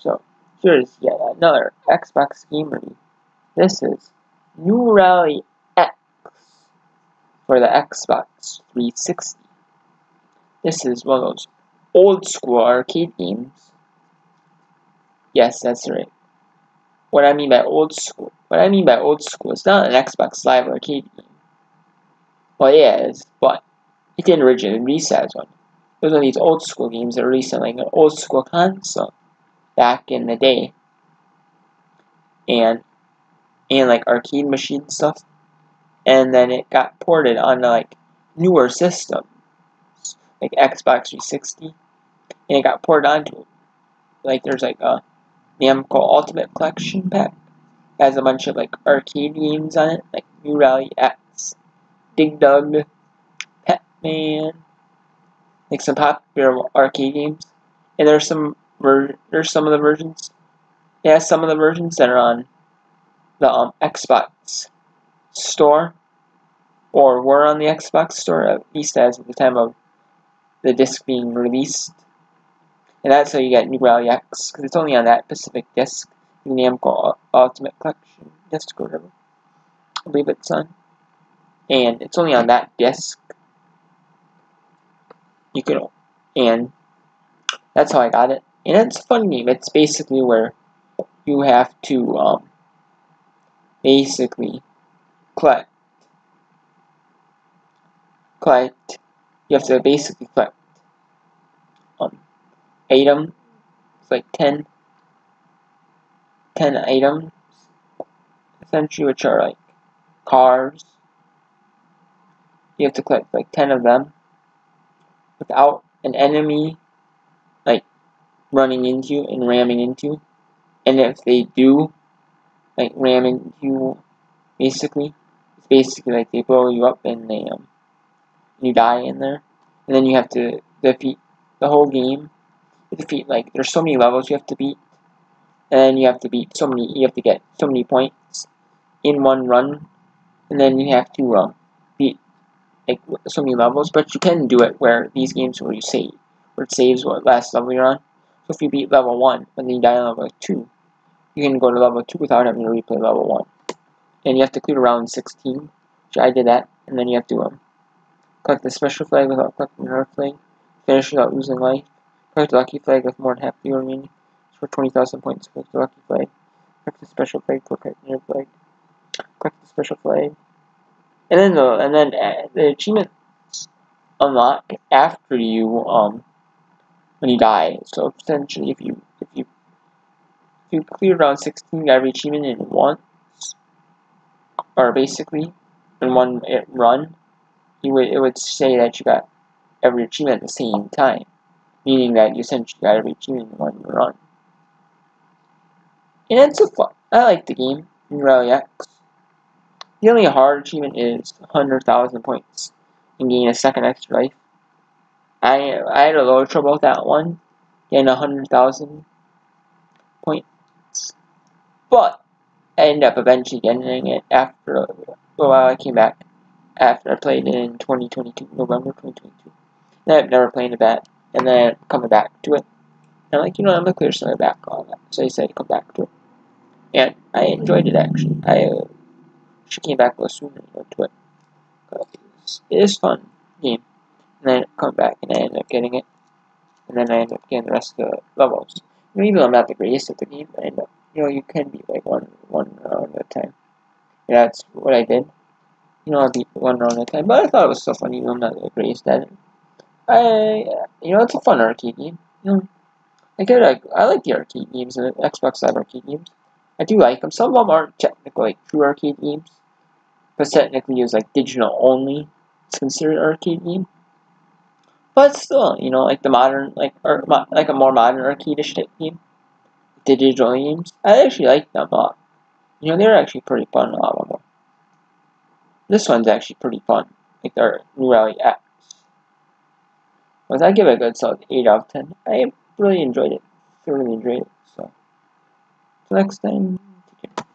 So, here's yet another Xbox game review. This is New Rally X for the Xbox 360. This is one of those old school arcade games. Yes, that's right. What I mean by old school, what I mean by old school is not an Xbox Live arcade game. Well, yeah, it is, but it didn't originally release as one. It was one of these old school games that released on like an old school console back in the day. And and like arcade machine stuff. And then it got ported onto like newer systems. Like Xbox 360. And it got ported onto. Like there's like a Namco Ultimate Collection pack. It has a bunch of like arcade games on it, like New Rally X, Dig Dug, Pet Man, like some popular arcade games. And there's some ver- there's some of the versions. Yeah, some of the versions that are on the um, Xbox store, or were on the Xbox store at least as of the time of the disc being released. And that's how you get New Rally X, because it's only on that specific disc, the Namco Ultimate Collection disc or whatever. I believe it's on. And it's only on that disc. You can, and that's how I got it. And it's a fun game. It's basically where you have to, um, basically collect, collect, you have to basically collect, um, item, it's like 10, 10 items, essentially, which are like cars. You have to collect like 10 of them without an enemy running into and ramming into. And if they do like ram into you basically, it's basically like they blow you up and they um you die in there. And then you have to defeat the whole game. You defeat like there's so many levels you have to beat. And you have to beat so many you have to get so many points in one run. And then you have to um beat like so many levels, but you can do it where these games where you save, where it saves what last level you're on. If you beat level one and then you die on level two, you can go to level two without having to replay level one. And you have to clear around 16, which I did that, and then you have to um collect the special flag without collecting the flag, finish without losing life, collect the lucky flag with more than half the remaining for 20,000 points, collect the lucky flag, collect the special flag for collecting your flag, collect the special flag, and then the and then uh, the achievements unlock after you um when you die. So essentially, if you if you if you clear around 16 every achievement in once, or basically in one eh, run, you would it would say that you got every achievement at the same time, meaning that you essentially got every achievement in one run. And it's a fun. I like the game in Rally X. The only hard achievement is 100,000 points and gain a second extra life. I I had a little trouble with that one, getting a 100,000 points. But I ended up eventually getting it after a while I came back. After I played it in 2022, November 2022. Then I've never played it back, and then coming back to it. And I'm like, you know, I'm gonna clear some of back on that. So I to come back to it. And I enjoyed it actually. I uh, she came back a little sooner to it. It is fun game. And then come back and I end up getting it. And then I end up getting the rest of the levels. Know, even though I'm not the greatest at the game, I end up you know, you can beat like one one round at a time. Yeah, that's what I did. You know, I beat one round at a time. But I thought it was so fun, even though I'm not the greatest at it. I you know, it's a fun arcade game. You know, I get like I like the arcade games and the Xbox Live arcade games. I do like them. Some of them aren't technically like true arcade games, but technically it's like digital only. It's considered arcade game. But still, you know, like the modern, like or like a more modern arcade-ish game, digital games. I actually like them a lot. You know, they're actually pretty fun. A lot them. This one's actually pretty fun. Like their New Rally X. But I give it a good solid eight out of ten. I really enjoyed it. Thoroughly enjoyed it. So, till next time, take care.